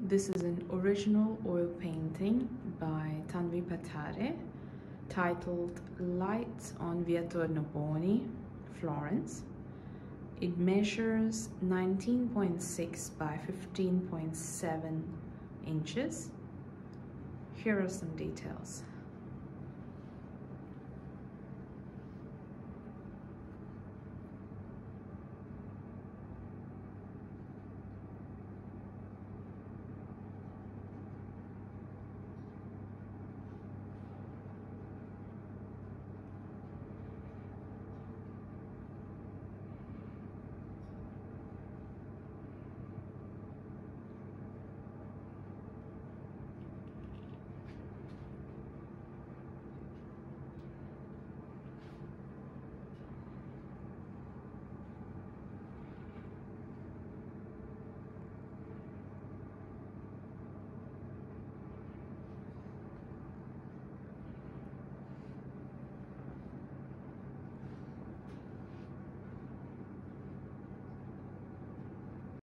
This is an original oil painting by Tanvi Pathare titled Lights on Via Tornabuoni, Florence. It measures 19.6 by 15.7 inches. Here are some details.